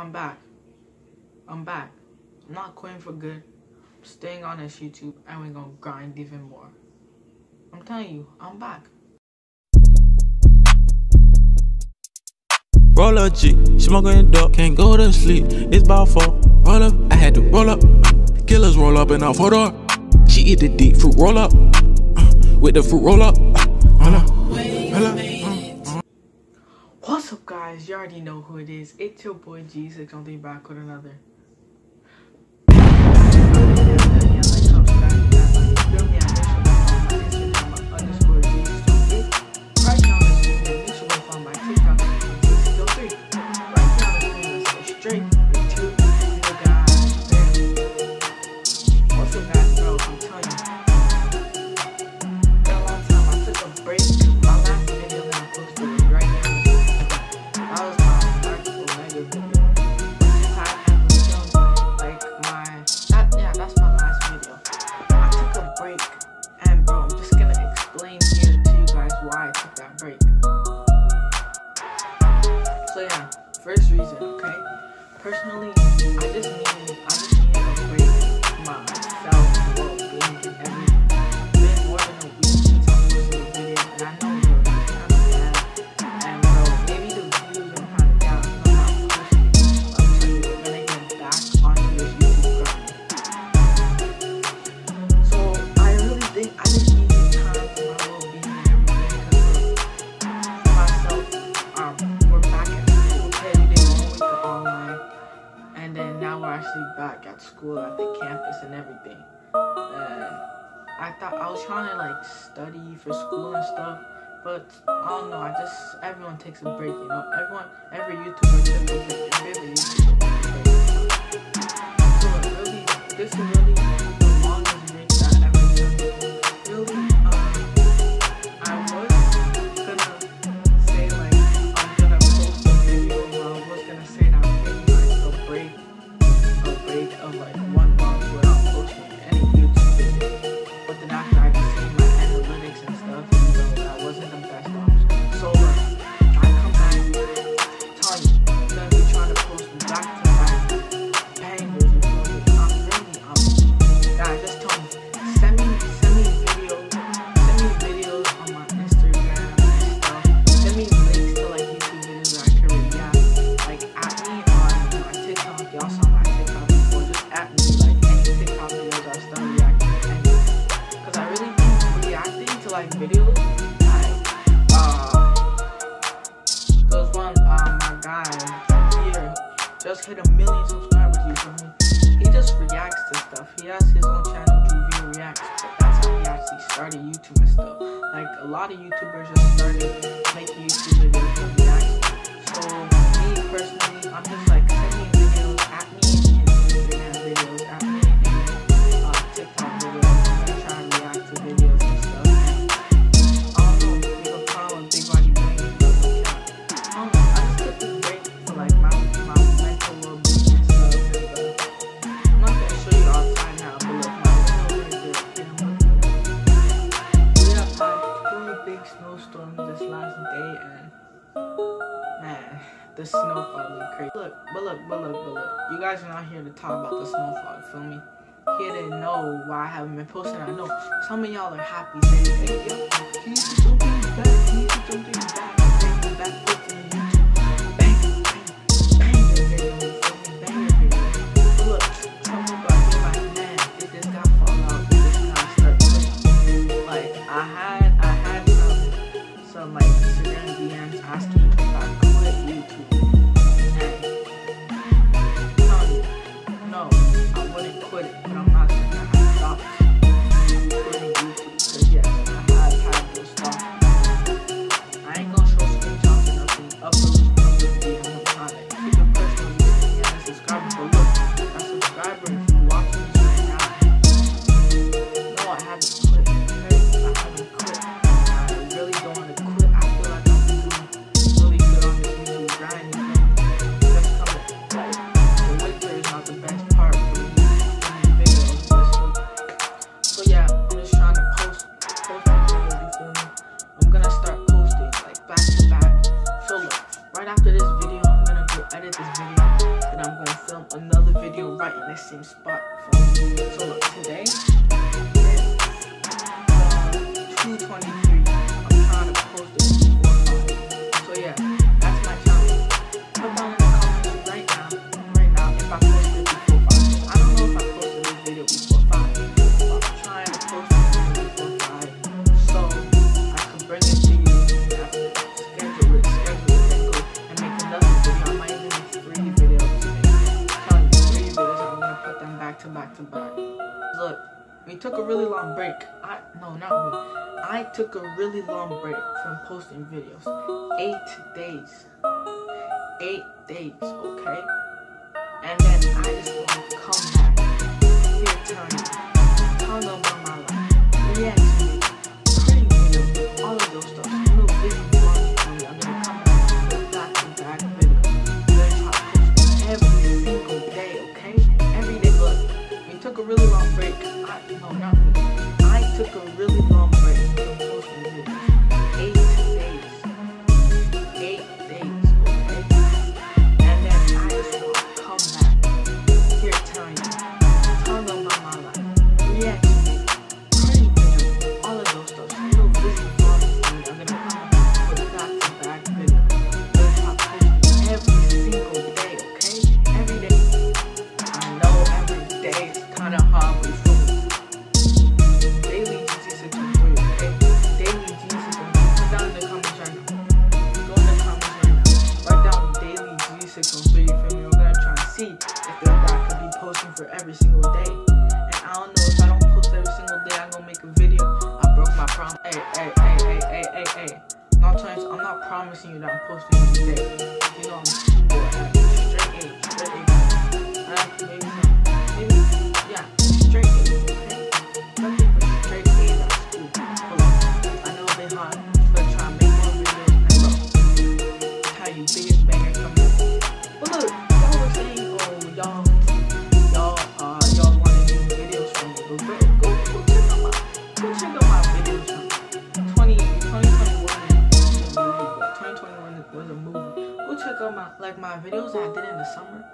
I'm back. I'm back. I'm not quitting for good. I'm staying on this YouTube and we're gonna grind even more. I'm telling you, I'm back. Roll up G, smoking dope, can't go to sleep. It's about four. Roll up, I had to roll up. Killers roll up and I photo up. She eat the deep fruit roll up. Uh, with the fruit roll up. Uh, roll up. Roll up guys, you already know who it is. It's your boy Jeezy. Don't be back with another and everything. And I thought I was trying to like study for school and stuff, but I don't know. I just everyone takes a break, you know. Everyone, every YouTuber, every YouTuber, So Really, this is. guy here just hit a million subscribers, you feel me? He just reacts to stuff. He has his own channel, Juvia Reacts, but that's how he actually started YouTube and stuff. Like, a lot of YouTubers just started making YouTube videos and reacts. So, me personally, I'm just like the snow fog crazy. Look, but look, but look, but look. You guys are not here to talk about the snow fog, feel me? Here to know why I haven't been posting. I know some of y'all are happy saying, hey, yo, can you do something back? Can you do something back? after this video, I'm gonna go edit this video. and I'm gonna film another video right in the same spot. So look, today is uh, 2.23. I'm trying to close. this long break. I no, not me. I took a really long break from posting videos. Eight days. Eight days, okay? And then I just want to come back, feel turning, tell them my life, react to it, pretty video, all of those stuff. promising you that I'm posting today. You know I'm my videos that I did in the summer,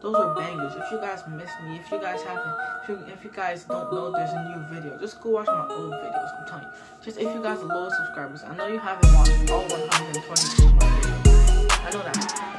those are bangers. If you guys miss me, if you guys haven't, if you, if you guys don't know there's a new video, just go watch my old videos. I'm telling you. Just if you guys are low subscribers, I know you haven't watched all 122 of my videos. I know that.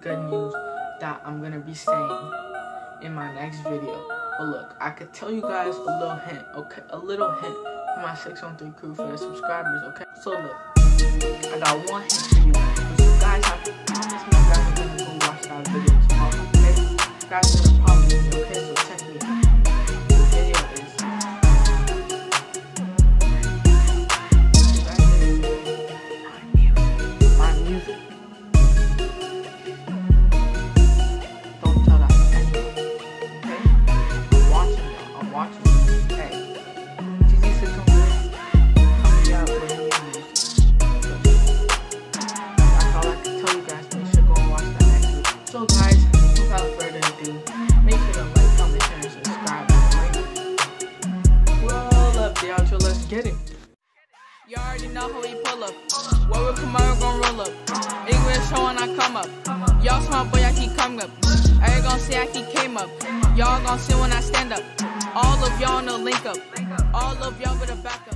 good news that I'm gonna be saying in my next video. But look, I could tell you guys a little hint, okay? A little hint for my 613 crew for the subscribers, okay? So look, I got one hint for you. But you guys have to promise me you guys are gonna go watch that video tomorrow, okay? You guys are gonna promise me, okay? So check me get it. You already know how we pull up. What we come out, gon' roll up. English show when I come up. Y'all smart boy, I keep coming up. Every gon' see I keep came up. Y'all gon' see when I stand up. All of y'all know link up. All of y'all with a back